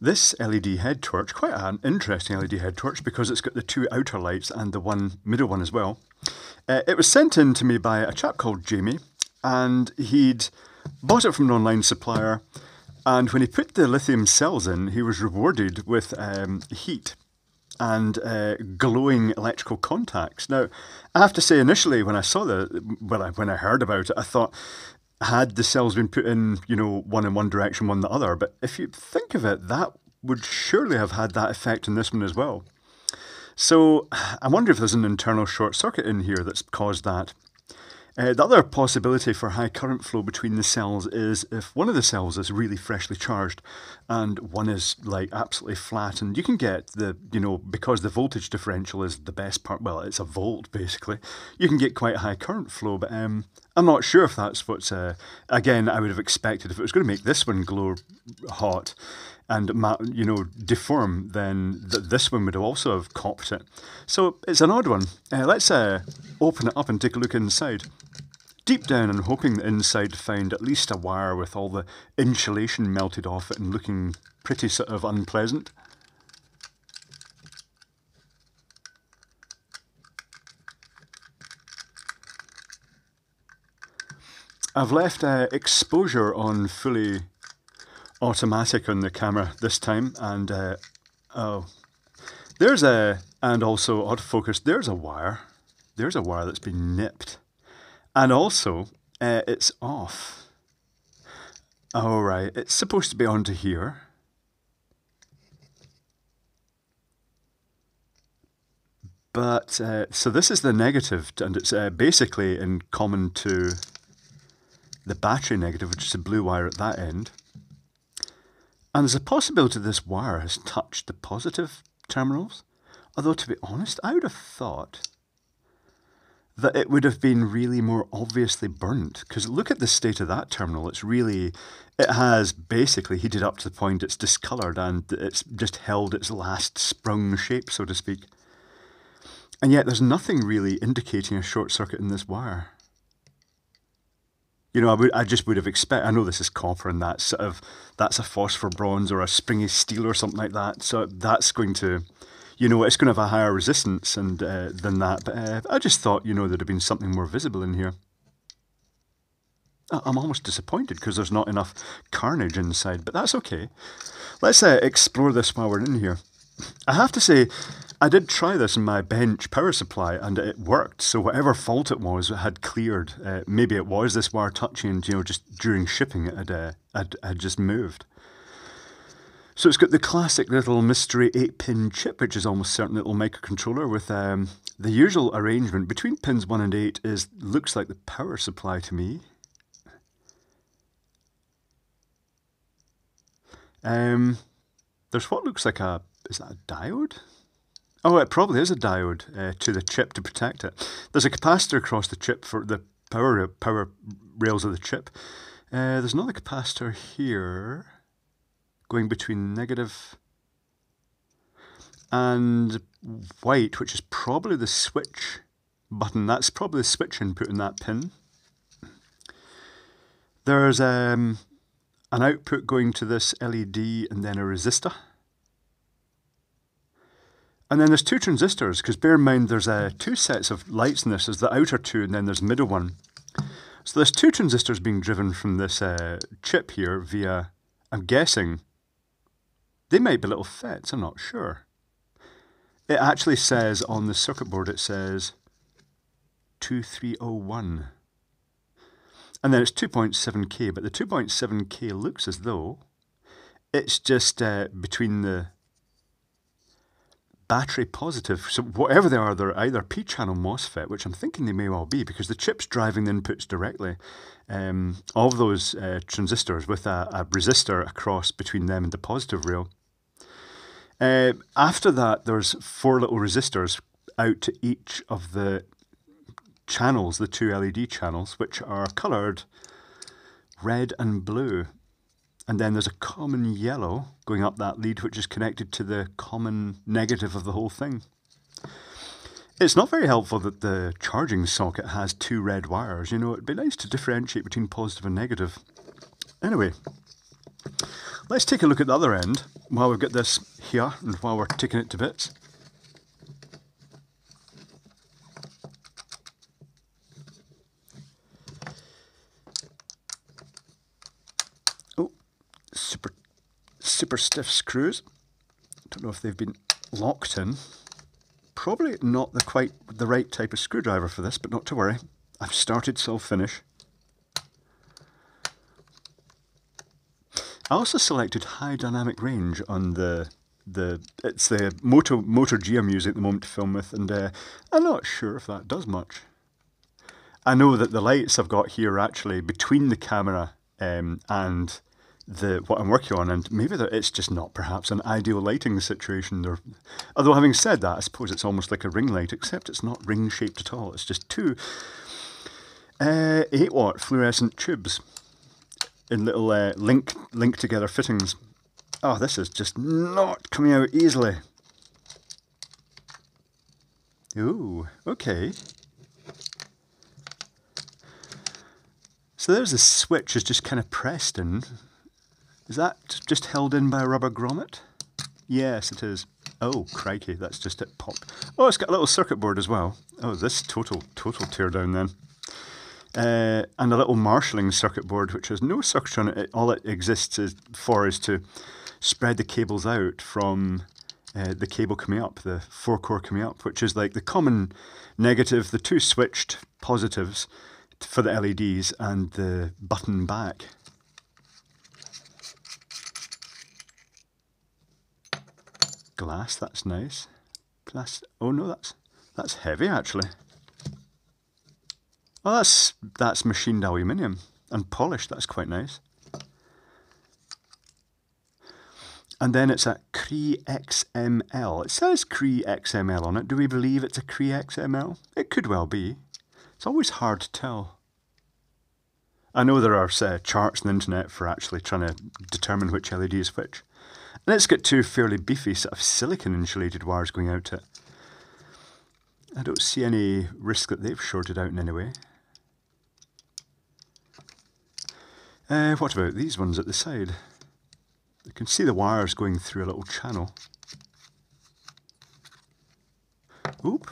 this LED head torch, quite an interesting LED head torch because it's got the two outer lights and the one middle one as well. Uh, it was sent in to me by a chap called Jamie, and he'd bought it from an online supplier. And when he put the lithium cells in, he was rewarded with um, heat and uh, glowing electrical contacts. Now, I have to say, initially when I saw the, when I when I heard about it, I thought had the cells been put in, you know, one in one direction, one the other. But if you think of it, that would surely have had that effect in this one as well. So I wonder if there's an internal short circuit in here that's caused that. Uh, the other possibility for high current flow between the cells is if one of the cells is really freshly charged and one is like absolutely flat and you can get the you know because the voltage differential is the best part well it's a volt basically you can get quite high current flow but um, I'm not sure if that's what's uh, again I would have expected if it was going to make this one glow hot and you know deform, then th- this one would also have copped it. So it's an odd one. Uh, let's uh, open it up and take a look inside. Deep down, I'm hoping the inside found at least a wire with all the insulation melted off it and looking pretty sort of unpleasant. I've left uh, exposure on fully automatic on the camera this time, and uh, oh, there's a and also autofocus. There's a wire. There's a wire that's been nipped, and also uh, it's off. All right, it's supposed to be onto here. But uh, so this is the negative, and it's uh, basically in common to the battery negative, which is a blue wire at that end. And there's a possibility this wire has touched the positive terminals. Although, to be honest, I would have thought that it would have been really more obviously burnt. Because look at the state of that terminal. It's really, it has basically heated up to the point it's discoloured and it's just held its last sprung shape, so to speak. And yet there's nothing really indicating a short circuit in this wire. You know, I would, I just would have expected. I know this is copper, and that's sort of that's a phosphor bronze or a springy steel or something like that. So that's going to, you know, it's going to have a higher resistance and uh, than that. But uh, I just thought, you know, there'd have been something more visible in here. I'm almost disappointed because there's not enough carnage inside, but that's okay. Let's uh, explore this while we're in here. I have to say, I did try this in my bench power supply and it worked. So whatever fault it was, it had cleared. Uh, maybe it was this wire touching you know, just during shipping it had, uh, had, had just moved. So it's got the classic little mystery 8-pin chip, which is almost certain little microcontroller with um, the usual arrangement between pins 1 and 8 is looks like the power supply to me. Um, there's what looks like a, is that a diode? Oh, it probably is a diode uh, to the chip to protect it. There's a capacitor across the chip for the power power rails of the chip. Uh, there's another capacitor here going between negative and white, which is probably the switch button. That's probably the switch input in that pin. There's um, an output going to this LED and then a resistor. And then there's two transistors, because bear in mind there's uh, two sets of lights in this. There's the outer two, and then there's the middle one. So there's two transistors being driven from this uh, chip here via, I'm guessing, they might be little FETs, I'm not sure. It actually says on the circuit board, it says 2301. And then it's 2.7K, but the 2.7K looks as though it's just uh, between the battery positive. So whatever they are, they're either P-channel MOSFET, which I'm thinking they may well be because the chip's driving the inputs directly um, of those uh, transistors with a, a, resistor across between them and the positive rail. Uh, after that, there's four little resistors out to each of the channels, the two LED channels, which are coloured red and blue. And then there's a common yellow going up that lead, which is connected to the common negative of the whole thing. It's not very helpful that the charging socket has two red wires. You know, it'd be nice to differentiate between positive and negative. Anyway, Let's take a look at the other end while we've got this here and while we're taking it to bits. Oh, super, super stiff screws. Don't know if they've been locked in. Probably not the quite the right type of screwdriver for this, but not to worry. I've started, so I'll finish. I also selected high dynamic range on the the it's the Moto Moto G I'm using at the moment to film with, and uh, I'm not sure if that does much. I know that the lights I've got here are actually between the camera um, and the what I'm working on, and maybe that it's just not perhaps an ideal lighting situation. Or, although having said that, I suppose it's almost like a ring light, except it's not ring shaped at all. It's just two uh, eight watt fluorescent tubes in little uh, link link together fittings. Oh, this is just not coming out easily. Ooh, okay. So there's a switch is just kind of pressed in. Is that just held in by a rubber grommet? Yes, it is. Oh, crikey, that's just it pop. Oh, it's got a little circuit board as well. Oh, this total, total teardown then uh, and a little marshalling circuit board which has no circuit on it. All it exists is for is to spread the cables out from uh, the cable coming up, the four core coming up, which is like the common negative, the two switched positives for the LEDs and the button back. Glass, that's nice. Glass, oh no, that's that's heavy actually. Oh, that's that's machined aluminium and polished. That's quite nice. And then it's a Cree XML. It says Cree XML on it. Do we believe it's a Cree XML? It could well be. It's always hard to tell. I know there are uh, charts on the internet for actually trying to determine which LED is which. It's got two fairly beefy sort of silicon insulated wires going out to it. I don't see any risk that they've shorted out in any way. Uh, what about these ones at the side? You can see the wires going through a little channel. Oop.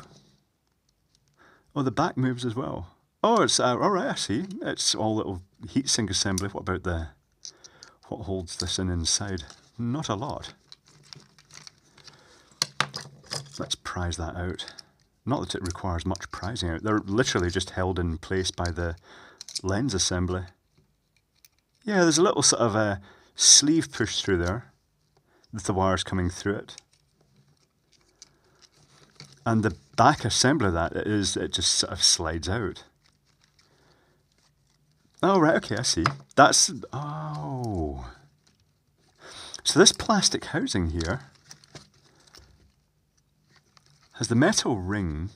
Oh, the back moves as well. Oh, it's uh, all right. I see. It's all little heatsink assembly. What about the what holds this in inside? Not a lot. Let's prise that out. Not that it requires much prizing out. They're literally just held in place by the lens assembly. Yeah, there's a little sort of a sleeve push through there with the wires coming through it. And the back assembly of that is it just sort of slides out. Oh, right, okay, I see. That's, oh. So this plastic housing here has the metal ring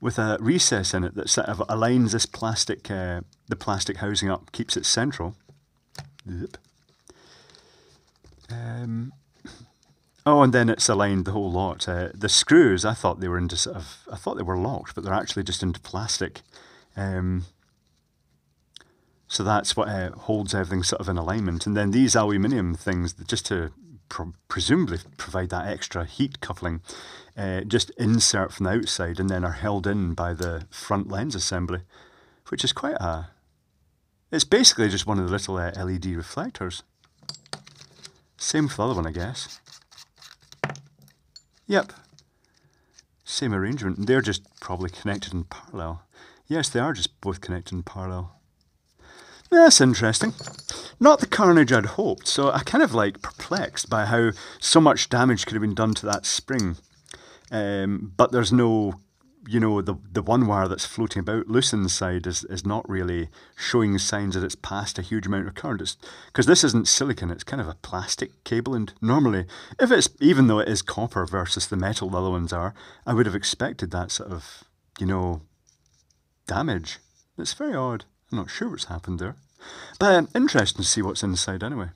with a recess in it that sort of aligns this plastic, uh, the plastic housing up, keeps it central. Um, oh, and then it's aligned the whole lot. Uh, the screws, I thought they were into sort of, I thought they were locked, but they're actually just into plastic. Um, so that's what uh, holds everything sort of in alignment. And then these aluminium things, just to presumably provide that extra heat coupling, uh, just insert from the outside and then are held in by the front lens assembly, which is quite a. It's basically just one of the little uh, LED reflectors. Same for the other one, I guess. Yep. Same arrangement. They're just probably connected in parallel. Yes, they are just both connected in parallel. That's interesting. Not the carnage I'd hoped, so I kind of like perplexed by how so much damage could have been done to that spring. Um, but there's no, you know, the the one wire that's floating about loose inside is, is not really showing signs that it's passed a huge amount of current. Because this isn't silicon, it's kind of a plastic cable. And normally, if it's, even though it is copper versus the metal the other ones are, I would have expected that sort of, you know, damage. It's very odd. I'm not sure what's happened there. But um, interesting to see what's inside anyway.